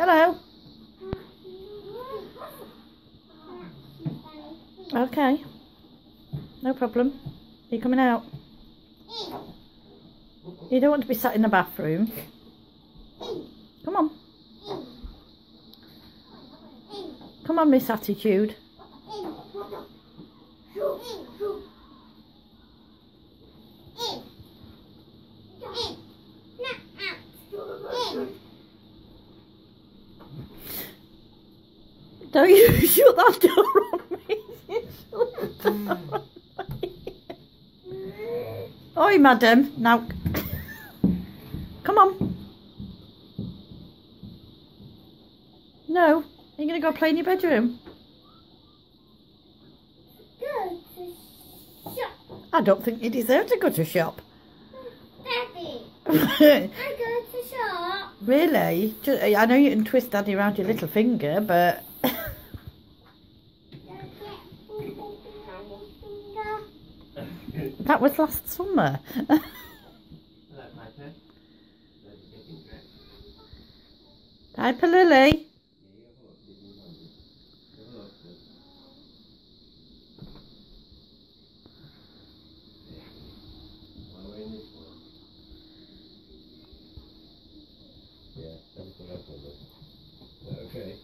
Hello. Okay. No problem. Are you coming out? You don't want to be sat in the bathroom. Come on. Come on, Miss Attitude. Don't you shut that door on me. Oi, madam. Now, come on. No. Are you going to go play in your bedroom? I don't think you deserve to go to shop. Daddy, I go to shop. really? I know you can twist Daddy around your little finger, but... that was last summer. Piper Lily. Okay.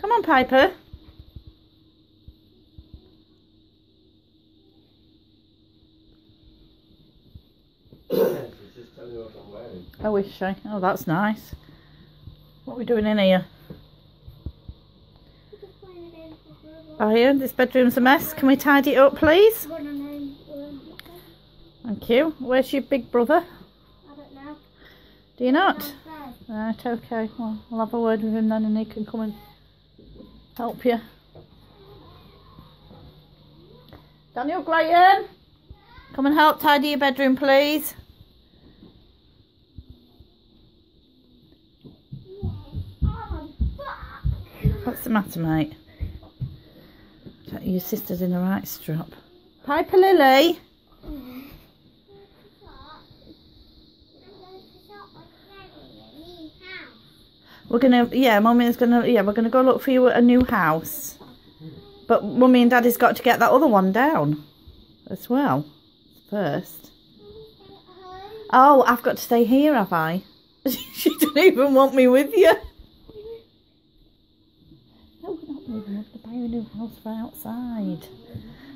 Come on, Piper. She's just telling you what I. Oh, that's nice. What are we doing in here? Oh, this bedroom's a mess. Can we tidy it up, please? Thank you. Where's your big brother? I don't know. Do you not? Right, okay. Well, I'll have a word with him then and he can come and help you. Daniel Clayton, come and help tidy your bedroom, please. What's the matter, mate? Your sister's in the right strap. Piper Lily. We're gonna, yeah, Mummy's gonna, yeah, we're gonna go look for you at a new house. But Mummy and Daddy's got to get that other one down as well first. Oh, I've got to stay here, have I? she didn't even want me with you. No, we're not to buy a new house for outside.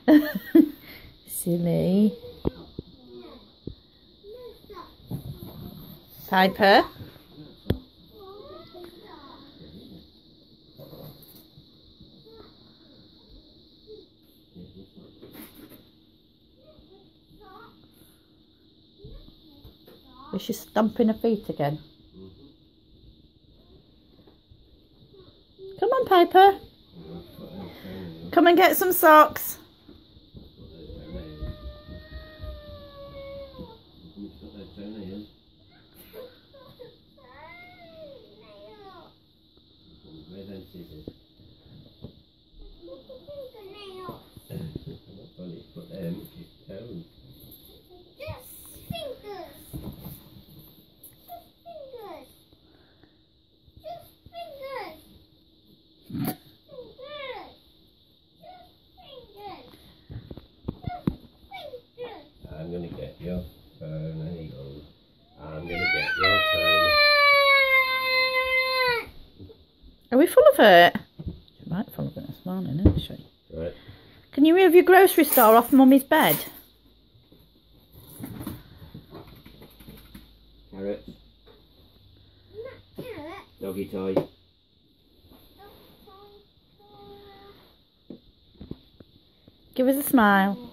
Silly. Piper. Is she stomping her feet again? Come on, Piper. Come and get some socks. Your phone, hang on. I'm gonna get your phone. Are we full of it? She might full of it this morning, isn't she? Right. Can you move your grocery store off Mummy's bed? Carrot, Carrot. doggy toy. Give us a smile.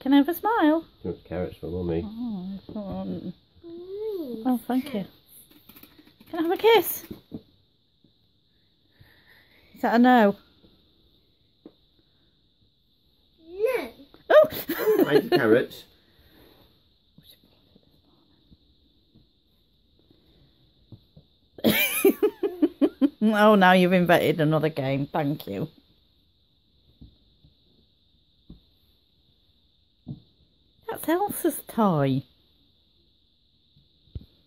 Carrot for me. Can I have a smile? Just carrots for mummy. Oh, um, Me. oh thank you. Can I have a kiss? Is that a no? No. Oh! Thank you, carrots. oh, now you've invented another game. Thank you. That's Elsa's toy.